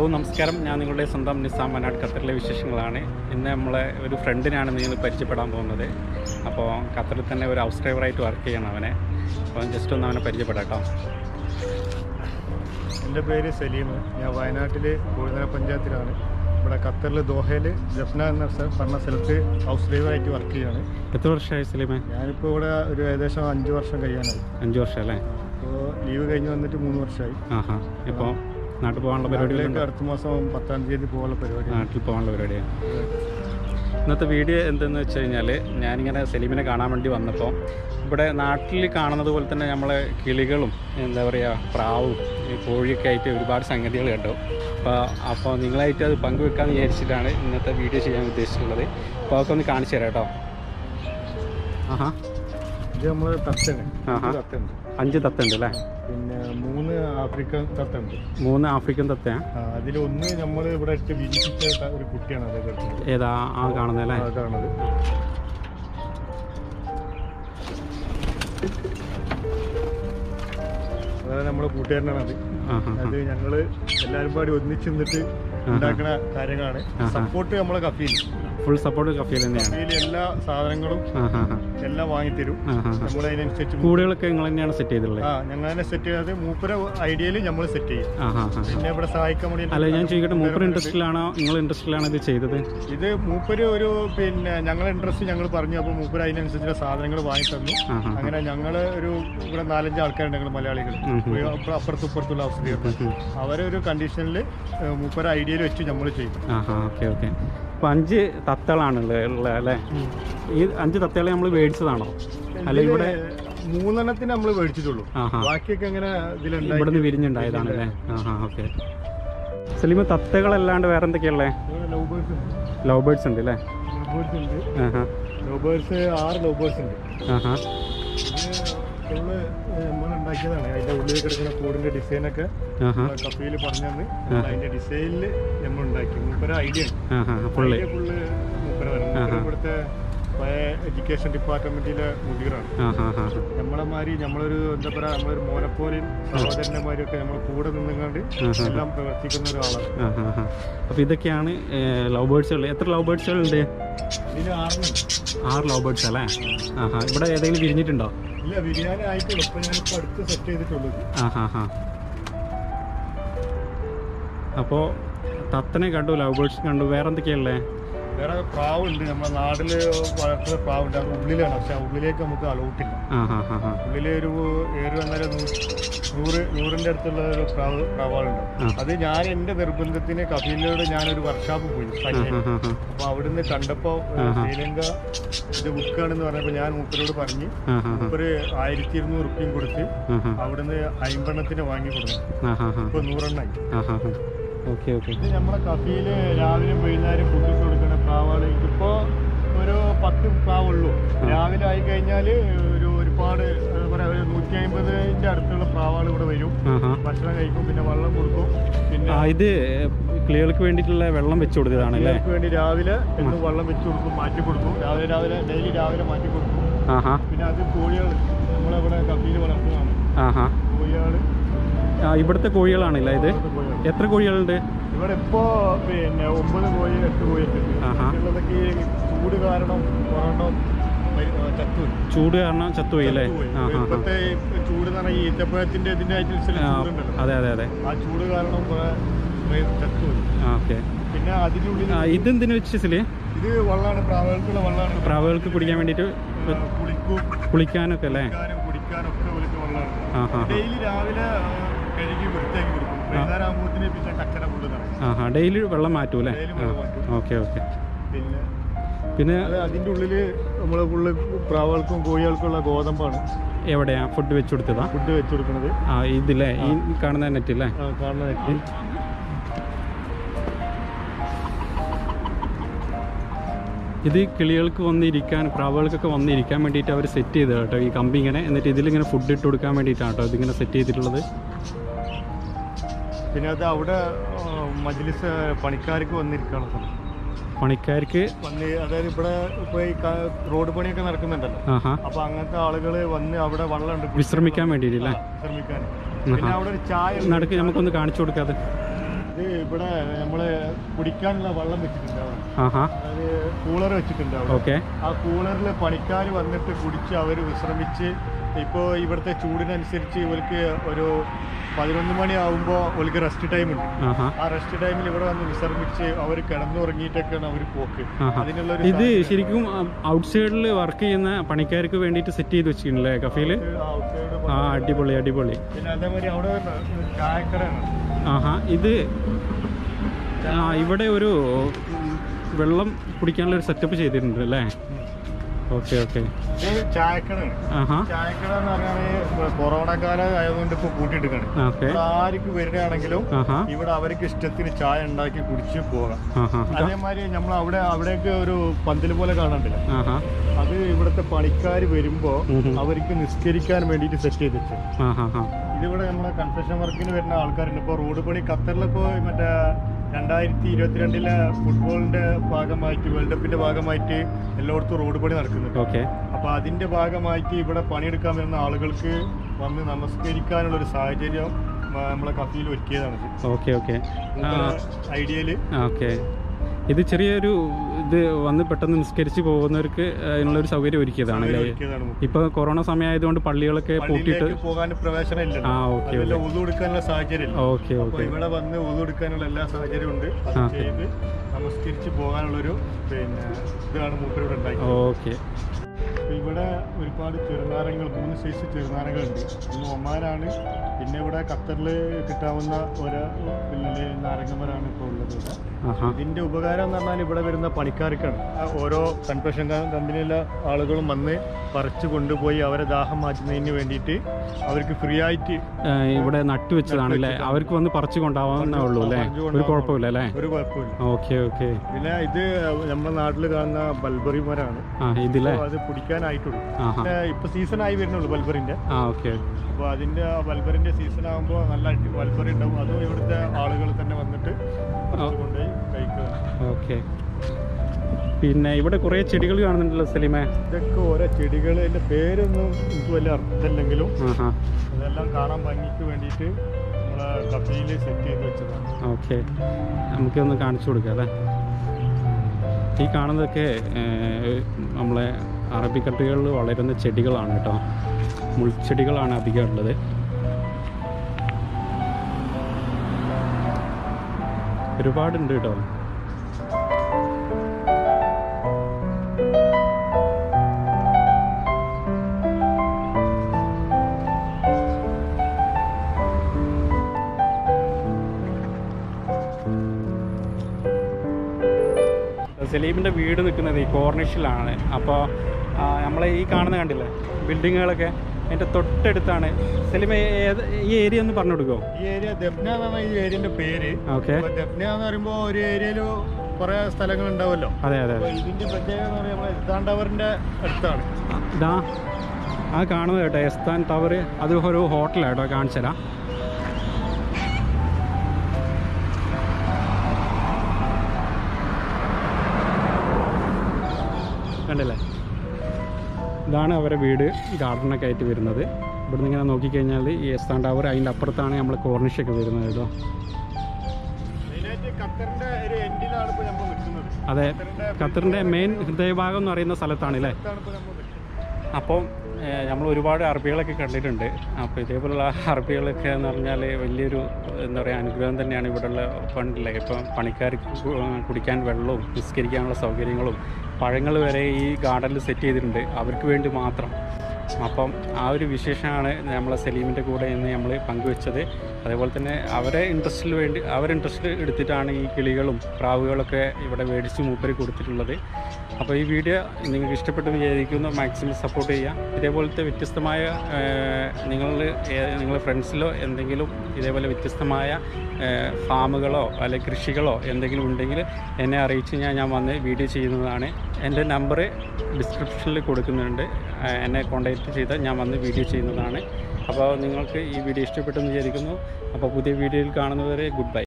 Hello നമസ്കാരം. ഞാൻ നിങ്ങളുടെ സ്വന്തം നിസാം മനാട് ഖത്തറിലെ വിശേഷങ്ങളാണ്. ഇന്ന് നമ്മളെ ഒരു ഫ്രണ്ടിനാണ് നിങ്ങൾ പരിചയപ്പെടാൻ പോകുന്നത്. അപ്പോൾ ഖത്തറിൽ തന്നെ ഒരു ഹൗസ് ഡ്രൈവറായിട്ട് വർക്ക് ചെയ്യണം അവനെ. അപ്പോൾ ജസ്റ്റ് ഒന്ന് അവനെ പരിചയപ്പെടാം എന്റെ പേര് സലീം. ഞാൻ വയനാട്ടിൽ കോഴിനര പഞ്ചായത്തിലാണ്. ഇവിടെ ഖത്തറിൽ ദോഹയിൽ ജഫ്ന എന്ന പറഞ്ഞ സ്ഥലത്ത് ഹൗസ് ഡ്രൈവറായിട്ട് വർക്ക് ചെയ്യാണ്. എത്ര വർഷമായി സലീമേ? ഞാനിപ്പോൾ ഇവിടെ ഒരു ഏകദേശം അഞ്ച് വർഷം കഴിയാനായി. അഞ്ച് വർഷം അല്ലേ? അപ്പോൾ ലീവ് കഴിഞ്ഞ് വന്നിട്ട് മൂന്ന് വർഷമായി. ആഹാ. ഇപ്പോൾ നാട്ടിൽ പോകാനുള്ള പരിപാടികളൊക്കെ അടുത്ത മാസം പത്താം തീയതി പോകാനുള്ള പരിപാടി നാട്ടിൽ പോകാനുള്ള പരിപാടിയാണ് ഇന്നത്തെ വീഡിയോ എന്തെന്ന് വെച്ച് കഴിഞ്ഞാൽ ഞാനിങ്ങനെ സലീമിനെ കാണാൻ വേണ്ടി വന്നപ്പോൾ ഇവിടെ നാട്ടിൽ കാണുന്നത് പോലെ തന്നെ നമ്മളെ കിളികളും എന്താ പറയുക പ്രാവും ഈ കോഴിയൊക്കെ ആയിട്ട് ഒരുപാട് സംഗതികൾ കണ്ടു. അപ്പോൾ അപ്പോൾ നിങ്ങളായിട്ട് അത് പങ്കുവെക്കാമെന്ന് വിചാരിച്ചിട്ടാണ് ഇന്നത്തെ വീഡിയോ ചെയ്യാൻ ഉദ്ദേശിച്ചിട്ടുള്ളത്. അപ്പോൾ അതൊക്കെ ഒന്ന് കാണിച്ചു തരാം കേട്ടോ ആഹാ ഇത് നമ്മൾ തത്തന്. ആഹാ. തത്തുണ്ട് അഞ്ച് തത്തുണ്ട് അല്ലേ? പിന്നെ മൂന്ന് ആഫ്രിക്കൻ തത്തുണ്ട് മൂന്ന് ആഫ്രിക്കൻ തത്ത അതിലൊന്ന് നമ്മൾ ഇവിടെ ഇട്ട് ഒരു കുട്ടിയാണ് അത് ഏതാ? ആ കാണുന്നത് അല്ലേ? കാണുന്നത്. അതായത് നമ്മുടെ കൂട്ടുകാരനാണ് അത്. അത് ഞങ്ങൾ എല്ലാവരും പാടി ഒന്നിച്ച് നിന്നിട്ട് ഉണ്ടാക്കുന്ന കാര്യങ്ങളാണ്. സപ്പോർട്ട് നമ്മളെ കഫീൽ ഫുൾ സപ്പോർട്ട് കഫീൽ തന്നെയാണ്. എല്ലാ സാധനങ്ങളും എല്ലാം വാങ്ങിത്തരും. ആഹാ ഹാ നമ്മളതിനനുസരിച്ച് കൂടുകളൊക്കെ നിങ്ങൾ തന്നെയാണ് സെറ്റ് ചെയ്തിട്ടുള്ളത്? ഞങ്ങൾ തന്നെ സെറ്റ് ചെയ്തത് മൂപ്പര ഐഡിയയിൽ നമ്മൾ സെറ്റ് ചെയ്യും. പിന്നെ ഇവിടെ സഹായിക്കാൻ വേണ്ടി അല്ല ഞാൻ ചോദിക്കട്ടെ മൂപ്പർ ഇൻട്രസ്റ്റിലാണോ നിങ്ങൾ ഇൻട്രസ്റ്റിലാണോ ഇത് ചെയ്തത്? ഇത് മൂപ്പര് ഒരു പിന്നെ ഞങ്ങളുടെ ഇൻട്രസ്റ്റ് ഞങ്ങൾ പറഞ്ഞു അപ്പോൾ മൂപ്പര് അതിനനുസരിച്ചുള്ള സാധനങ്ങൾ വാങ്ങി തന്നു. അങ്ങനെ ഞങ്ങൾ ഒരു ഇവിടെ നാലഞ്ച് ആൾക്കാരുണ്ട് ഞങ്ങൾ മലയാളികൾ അപ്പുറത്തും ഇപ്പുറത്തുള്ള അവസ്ഥയാണ്. അവരെ ഒരു കണ്ടീഷനിൽ മൂപ്പര ഐഡിയയിൽ വെച്ച് നമ്മൾ ചെയ്യും ഓക്കെ ഓക്കെ. അപ്പൊ അഞ്ച് തത്തകളാണ് ഉള്ളത് അല്ലേ? ഈ അഞ്ച് തത്തകളെ നമ്മൾ മേടിച്ചതാണോ? അല്ല ഇവിടെ മൂന്നെണ്ണത്തിന് നമ്മൾ മേടിച്ചിട്ടുള്ളൂ. ഇവിടെ ബാക്കിയൊക്കെ എങ്ങനെ ഇതിലുണ്ടായി. ഇവിടുന്ന് വിരിഞ്ഞുണ്ടായതാണ് അല്ലേ? ആഹാ ഓക്കെ. സലീമ തത്തകളല്ലാണ്ട് വേറെ എന്തൊക്കെയുള്ളേ ലവ് ബേർഡ്സ് ഉണ്ട്. അല്ലേ? ലവ് ബേർഡ്സ് ആറ് ലവ് ബേർഡ്സ് ഉണ്ട് ഫുള്ള് നമ്മൾ ഉണ്ടാക്കിയതാണ്. അതിന്റെ ഉള്ളിൽ കിടക്കുന്ന കൂടിന്റെ ഡിസൈൻ ഒക്കെ കഫയിൽ അതിന്റെ ഡിസൈനിൽ നമ്മൾ ഉണ്ടാക്കി മൂപ്പര ഐഡിയ ഫുള്ള് മൂപ്പര ഇവിടുത്തെ പഴയ എഡ്യൂക്കേഷൻ ഡിപ്പാർട്ട്മെന്റിലെ മുതിരാണ്. നമ്മളെ മാതിരി നമ്മളൊരു എന്താ പറയാ നമ്മളൊരു മോനപ്പോലെയും സഹോദരന്റെ മാതിരിയൊക്കെ നമ്മൾ കൂടെ നിന്നുകൊണ്ട് എല്ലാം പ്രവർത്തിക്കുന്ന ഒരാളാണ്. അപ്പൊ ഇതൊക്കെയാണ് ലവ് ബേർഡ്സുകൾ എത്ര ലവ് ബേർഡ്സുകളുണ്ട് ആറ് ലവ് ബേർഡ്സ് അല്ലേ? ആ ഹാ ഇവിടെ ഏതെങ്കിലും വിരിഞ്ഞിട്ടുണ്ടോ? ഇല്ല ബിരിയാണി ആയിട്ടുള്ളൂ ഇപ്പൊ ഞാനിപ്പോ അടുത്ത് സെറ്റ് ചെയ്തിട്ടുള്ളൂ ആ ഹാ. ഹാ അപ്പോൾ തത്തനെ കണ്ടു ലവ് ബേർഡ്സ് കണ്ടു. വേറെ എന്തൊക്കെയല്ലേ വേറെ പ്രാവുണ്ട്. നമ്മുടെ നാട്ടിൽ വളർത്തുന്ന പ്രാവുണ്ട്. അത് ഉള്ളിലാണ്. പക്ഷെ ഉള്ളിലേക്ക് നമുക്ക് അലോട്ട് ഇല്ല. ഹാ ഹാ ഹാ ഉള്ളിൽ ഒരു ഏഴ് വന്നര നൂറ് നൂറിന്റെ അടുത്തുള്ള ഒരു പ്രാവ് പ്രാവാളുണ്ട്. അത് ഞാൻ എന്റെ നിർബന്ധത്തിന് ഞാൻ ഒരു വർക്ക്ഷോപ്പ് പോയി. അപ്പൊ അവിടുന്ന് കണ്ടപ്പോ ശ്രീലങ്ക ഇത് ബുക്കാണെന്ന് പറഞ്ഞപ്പോ ഞാൻ മൂപ്പരോട് പറഞ്ഞ് മൂപ്പര് ആയിരത്തി ഇരുന്നൂറ് റുപ്യം കൊടുത്ത് അവിടുന്ന് അയിമ്പെണ്ണത്തിന് വാങ്ങി കൊടുത്തു ഇപ്പൊ നൂറെണ്ണായി. Okay okay. ഇത് നമ്മളെ കഫിയിൽ രാവിലെ വൈകുന്നേരം ഫുഡ് കൊടുക്കുന്ന പ്രാവാണ് ഇതിപ്പോ ഒരു പത്ത് പ്രാവുള്ളൂ രാവിലെ ആയി കഴിഞ്ഞാൽ ഒരു ഒരുപാട് പറയാ ഒരു നൂറ്റി അമ്പതിന്റെ അടുത്തുള്ള പ്രാവാൾ ഇവിടെ വരും. ഭക്ഷണം കഴിക്കും പിന്നെ വെള്ളം കൊടുക്കും. പിന്നെ ഇത് കിളികൾക്ക് വേണ്ടിയിട്ടുള്ള വെള്ളം വെച്ചു കൊടുത്തതാണ് കിളികൾക്ക് വേണ്ടി രാവിലെ എന്നും വെള്ളം വെച്ചു കൊടുക്കും മാറ്റി കൊടുക്കും. രാവിലെ രാവിലെ ഡെയിലി രാവിലെ മാറ്റി കൊടുക്കും. പിന്നെ അത് കോഴികൾ നമ്മളിവിടെ കമ്പനിയിൽ വളർത്തുന്നതാണ്. കോഴികൾ ഇവിടുത്തെ കോഴികളാണല്ലേ ഇത്? എത്ര കോഴികളുണ്ട്? ഇവിടെ ഇപ്പോ പിന്നെ ഒമ്പത് കോഴി എട്ട് ആഹാ. മറ്റുള്ളതൊക്കെ ചൂട് കാരണം ഒരെണ്ണം ചൂട് കാരണം ചത്തുപോയി അല്ലേ? ഹാ ചൂട് എന്ന് പറഞ്ഞാൽ ഈ ഈത്തപ്പഴത്തിന്റെ ഇതിന്റെ അതെ അതെ അതെ. ആ ചൂട് കാരണം ചത്തുപോയി ഓക്കെ. പിന്നെ അതിനുള്ളിൽ ഇതെന്തിനു വെച്ചില്ലേ ഇത് വെള്ളമാണ് പ്രാവുകൾക്കുള്ള വെള്ളമാണ് പ്രാവുകൾക്ക് കുടിക്കാൻ വേണ്ടിട്ട് കുളിക്കാനൊക്കെ അല്ലേ? കുടിക്കാനൊക്കെ ഡെയിലി രാവിലെ കഴുകി വൃത്തിയാക്കി കൊടുക്കും ഡെയിലി വെള്ളം മാറ്റൂ. അല്ലേ ഓക്കെ ഓക്കെ. പിന്നെ പിന്നെ അതിന്റെ അതിന്റെ ഉള്ളിൽ നമ്മളെ ഫുള്ള് പ്രാവുകൾക്കും കോഴികൾക്കുള്ള ഗോതമ്പാണ്. എവിടെയാ? ഫുഡ് വെച്ച് കൊടുത്തതാ? ഫുഡ് വെച്ച് കൊടുക്കുന്നത് ആ ഇതില്ലേ? ഈ കാണുന്ന നെറ്റ് അല്ലേ കാണുന്ന നെറ്റ്. ഇത് കിളികൾക്ക് വന്നിരിക്കാൻ പ്രാവുകൾക്കൊക്കെ വന്നിരിക്കാൻ വേണ്ടിയിട്ട് അവർ സെറ്റ് ചെയ്തത് കേട്ടോ. ഈ കമ്പി ഇങ്ങനെ എന്നിട്ട് ഇതിലിങ്ങനെ ഫുഡ് ഇട്ട് കൊടുക്കാൻ വേണ്ടിയിട്ടാണ് കേട്ടോ ഇതിങ്ങനെ സെറ്റ് ചെയ്തിട്ടുള്ളത്. പിന്നെ അത് അവിടെ മജ്ലിസ് പണിക്കാർക്ക് വന്നിരിക്കുകയാണ് സ്ഥലം. പണിക്കാർക്ക്? വന്ന് അതായത് ഇവിടെ ഇപ്പൊ ഈ റോഡ് പണിയൊക്കെ നടക്കുന്നുണ്ടല്ലോ. അപ്പോൾ അപ്പൊ അങ്ങനത്തെ ആളുകൾ വന്ന് അവിടെ വെള്ളം ഉണ്ട്. വിശ്രമിക്കാൻ വേണ്ടിയിട്ടില്ലേ വിശ്രമിക്കാൻ. പിന്നെ അവിടെ ഒരു ചായ നടക്ക് നമുക്കൊന്ന് കാണിച്ചു കൊടുക്കാതെ. ഇത് ഇവിടെ നമ്മൾ കുടിക്കാനുള്ള വെള്ളം വെച്ചിട്ടുണ്ട് അതായത് കൂളർ വെച്ചിട്ടുണ്ട് അവിടെ. ഓക്കെ. ആ കൂളറിൽ പണിക്കാർ വന്നിട്ട് കുടിച്ച് അവർ വിശ്രമിച്ച് ഇപ്പോൾ ഇവിടുത്തെ ചൂടിനനുസരിച്ച് ഇവർക്ക് ഒരു പതിനൊന്ന് മണി ആവുമ്പോ അവർക്ക് റെസ്റ്റ് ടൈം ഉണ്ട് ആ റെസ്റ്റ് ടൈമിൽ ഇവിടെ വന്ന് വിശ്രമിച്ച് അവർ കിടന്നുറങ്ങിയിട്ടൊക്കെയാണ് അവർ പോക്ക്. അതിനുള്ള ഇത് ശരിക്കും ഔട്ട് ഔട്ട്സൈഡിൽ വർക്ക് ചെയ്യുന്ന പണിക്കാർക്ക് വേണ്ടിയിട്ട് സെറ്റ് ചെയ്ത് വെച്ചിട്ടുണ്ടല്ലേ കഫീൽ? ആ അടിപൊളി അടിപൊളി. പിന്നെ അതേമാതിരി അവിടെ ചായക്കടയാണ്. ആഹാ. ഇത് ആ ഇവിടെ ഒരു വെള്ളം കുടിക്കാനുള്ള ഒരു സെറ്റപ്പ് ചെയ്തിട്ടുണ്ട് അല്ലേ ഓക്കെ ഓക്കെ. ചായക്കടയാണ്. ചായക്കട എന്ന് പറഞ്ഞാൽ കൊറോണ കാലം ആയതുകൊണ്ട് ഇപ്പൊ കൂട്ടിയിട്ടാണ് ആർക്ക് വരികയാണെങ്കിലും ഇവിടെ അവർക്ക് ഇഷ്ടത്തിന് ചായ ഉണ്ടാക്കി കുടിച്ച് പോകാം. അതേമാതിരി നമ്മൾ അവിടെ അവിടേക്ക് ഒരു പന്തൽ പോലെ കാണണ്ടില്ല അത് ഇവിടുത്തെ പണിക്കാർ വരുമ്പോ. അവർക്ക് നിസ്കരിക്കാൻ വേണ്ടിയിട്ട് സെറ്റ് ചെയ്തിട്ട് ഇതിവിടെ നമ്മുടെ കൺസ്ട്രക്ഷൻ വർക്കിന് വരുന്ന ആൾക്കാരുണ്ട്. ഇപ്പൊ റോഡ് പണി ഖത്തറിലിപ്പോ മറ്റേ രണ്ടായിരത്തി ഇരുപത്തിരണ്ടിലെ ഫുട്ബോളിന്റെ ഭാഗമായിട്ട് വേൾഡ് കപ്പിന്റെ ഭാഗമായിട്ട് എല്ലായിടത്തും റോഡ് പണി നടക്കുന്നുണ്ട്. ഓക്കെ അപ്പൊ അതിന്റെ ഭാഗമായിട്ട് ഇവിടെ പണിയെടുക്കാൻ വരുന്ന ആളുകൾക്ക് വന്ന് നമസ്കരിക്കാനുള്ള ഒരു സാഹചര്യം നമ്മളെ കഫിയിൽ ഒരുക്കിയതാണ്. ഓക്കെ ഓക്കെ ഐഡിയയിൽ? ഓക്കെ ഇത് ചെറിയൊരു ഇത് വന്ന് പെട്ടെന്ന് നിസ്കരിച്ച് പോകുന്നവർക്ക് അതിനുള്ളൊരു സൗകര്യം ഒരുക്കിയതാണ് ഇപ്പൊ കൊറോണ സമയമായതുകൊണ്ട് പള്ളികളൊക്കെ പൂട്ടിട്ട് പോകാൻ പ്രവേശനം ആ ഓക്കെ അതല്ല കൊടുക്കാനുള്ള സാഹചര്യം ഓക്കെ ഓക്കെ. ഇവിടെ വന്ന് ഉതു എടുക്കാനുള്ള എല്ലാ സാഹചര്യവും ഉണ്ട്. നമസ്കരിച്ച് പോകാനുള്ളൊരു പിന്നെ ഇതാണ് മൂപ്പർ ഇവിടെ ഉണ്ടാക്കി ഓക്കെ. അപ്പൊ ഇവിടെ ഒരുപാട് ചെറുനാരങ്ങൾ മൂന്ന് സൈസ് ചെറുനാരങ്ങളുണ്ട്. ഒന്ന് ഒമാനാണ് പിന്നെ ഇവിടെ ഖത്തറിൽ കിട്ടാവുന്ന ഒരു പിന്നെ നാരങ്ങമരാണ് ഇപ്പോൾ ഉള്ളത് ഇതിന്റെ ഉപകാരം എന്ന് പറഞ്ഞാൽ ഇവിടെ വരുന്ന പണിക്കാർക്കാണ്. ഓരോ കൺസ്ട്രക്ഷൻ കമ്പനിയിലെ ആളുകളും വന്ന് പറിച്ചു കൊണ്ടുപോയി അവരെ ദാഹം മാറ്റുന്നതിന് വേണ്ടിയിട്ട് അവർക്ക് ഫ്രീ ആയിട്ട് ഇവിടെ നട്ടു വെച്ചതാണല്ലേ? അവർക്ക് വന്ന് പറിച്ചു കൊണ്ടാവാന്നേ ഉള്ളൂ അല്ലേ? ഒരു കുഴപ്പമില്ല അല്ലേ? ഒരു കുഴപ്പമില്ല. Okay okay. പിന്നെ ഇത് നമ്മുടെ നാട്ടിൽ കാണുന്ന ബൽബറി മരമാണ്. ഇതിലെ അത് പിടിക്കാനായിട്ടുള്ളൂ പിന്നെ ഇപ്പൊ സീസൺ ആയി വരുന്നുള്ളൂ ബൽബറിന്റെ അപ്പൊ അതിന്റെ ബൽബറിന്റെ സീസൺ ആകുമ്പോൾ നല്ല അടി ബൽബറി ഉണ്ടാവും. അതും ഇവിടുത്തെ ആളുകൾ തന്നെ വന്നിട്ട് കൊണ്ടുപോയി കഴിക്കുക. ഓക്കെ. പിന്നെ ഇവിടെ കുറേ ചെടികൾ കാണുന്നുണ്ടല്ലോ സലീമേ. ഇതൊക്കെ ഓരോ ചെടികൾ അതിന്റെ പേരൊന്നും എനിക്ക് വലിയ അർത്ഥമില്ലെങ്കിലും അതെല്ലാം കാണാൻ ഭംഗിക്ക് വേണ്ടിയിട്ട് നമ്മളെ കഫയിൽ സെറ്റ് ചെയ്ത് വെച്ചതാണ്. ഓക്കെ. നമുക്കൊന്ന് കാണിച്ചു കൊടുക്കാം അല്ലേ? ഈ കാണുന്നതൊക്കെ നമ്മളെ അറബിക്കട്ടുകളിൽ വളരുന്ന ചെടികളാണ് കേട്ടോ. മുൾച്ചെടികളാണ് അധികം ഉള്ളത്. ഒരുപാടുണ്ട് കേട്ടോ. സലീമിന്റെ വീട് നിൽക്കുന്നത് ഈ കോർണിഷിലാണ്. അപ്പോൾ നമ്മൾ ഈ കാണുന്ന കണ്ടില്ലേ ബിൽഡിങ്ങുകളൊക്കെ അതിന്റെ തൊട്ടടുത്താണ്. സലീം ഏത് ഈ ഏരിയ ഒന്ന് പറഞ്ഞു കൊടുക്കുമോ ഈ ഏരിയ ദബ്ന എന്നാണ് ഈ ഏരിയന്റെ പേര്. ഓക്കെ. ദബ്ന എന്ന് പറയുമ്പോൾ ഒരു ഏരിയയിൽ കുറെ സ്ഥലങ്ങൾ ഉണ്ടാവുമല്ലോ അതെ. അതെ ഇതിന്റെ ഇതിന്റെ പ്രത്യേകത എന്ന് പറയുമ്പോൾ എസ്താൻ ടവറിന്റെ അടുത്താണ്. ഇതാ ആ കാണുന്നത് കേട്ടോ എസ്താൻ ടവർ അത് ഒരു ഹോട്ടലാണ് കേട്ടോ കാണിച്ചുതരാം. കണ്ടില്ലേ? ഇതാണ് അവരുടെ വീട് ഗാർഡനൊക്കെ ആയിട്ട് വരുന്നത്. ഇവിടുന്ന് ഇങ്ങനെ നോക്കിക്കഴിഞ്ഞാൽ ഈ എസ്താൻ ടവർ അതിന്റെ അപ്പുറത്താണ് നമ്മൾ കോർണിഷൊക്കെ വരുന്നത് കേട്ടോ. അതെ ഖത്തറിന്റെ മെയിൻ ഹൃദയഭാഗം എന്ന് പറയുന്ന സ്ഥലത്താണ് അല്ലേ ഇപ്പൊ നമ്മൾ ഒരുപാട് അറബികളൊക്കെ കണ്ടിട്ടുണ്ട്. അപ്പോൾ ഇതേപോലുള്ള അറബികളൊക്കെ എന്ന് പറഞ്ഞാൽ വലിയൊരു എന്താ പറയുക അനുഗ്രഹം തന്നെയാണ് ഇവിടെയുള്ള ഫണ്ടിലെ ഇപ്പം പണിക്കാർക്ക് കുടിക്കാൻ വെള്ളവും നിസ്കരിക്കാനുള്ള സൗകര്യങ്ങളും പഴങ്ങൾ വരെ ഈ ഗാർഡനിൽ സെറ്റ് ചെയ്തിട്ടുണ്ട്. അവർക്ക് വേണ്ടി മാത്രം. അപ്പം ആ ഒരു വിശേഷമാണ് നമ്മളെ സലീമിന്റെ കൂടെ ഇന്ന് നമ്മൾ പങ്കുവെച്ചത്. അതേപോലെ തന്നെ അവരെ ഇൻട്രസ്റ്റിൽ വേണ്ടി അവരെ ഇൻട്രസ്റ്റ് എടുത്തിട്ടാണ് ഈ കിളികളും പ്രാവുകളൊക്കെ ഇവിടെ മേടിച്ച് മൂപ്പര് കൊടുത്തിട്ടുള്ളത്. അപ്പോൾ ഈ വീഡിയോ നിങ്ങൾക്ക് ഇഷ്ടപ്പെട്ടു വിചാരിക്കുന്നു. മാക്സിമം സപ്പോർട്ട് ചെയ്യുക. ഇതേപോലത്തെ വ്യത്യസ്തമായ നിങ്ങൾ നിങ്ങളുടെ ഫ്രണ്ട്സിലോ എന്തെങ്കിലും ഇതേപോലെ വ്യത്യസ്തമായ ഫാമുകളോ അല്ലെങ്കിൽ കൃഷികളോ എന്തെങ്കിലും ഉണ്ടെങ്കിൽ എന്നെ അറിയിച്ച് ഞാൻ വന്ന് വീഡിയോ ചെയ്യുന്നതാണ്. എന്റെ നമ്പർ ഡിസ്ക്രിപ്ഷനിൽ കൊടുക്കുന്നുണ്ട്. എന്നെ കോൺടാക്റ്റ് ചെയ്താൽ ഞാൻ വന്ന് വീഡിയോ ചെയ്യുന്നതാണ്. അപ്പോൾ നിങ്ങൾക്ക് ഈ വീഡിയോ ഇഷ്ടപ്പെട്ടെന്ന് വിചാരിക്കുന്നു. അപ്പോൾ പുതിയ വീഡിയോയിൽ കാണുന്നവരെ ഗുഡ് ബൈ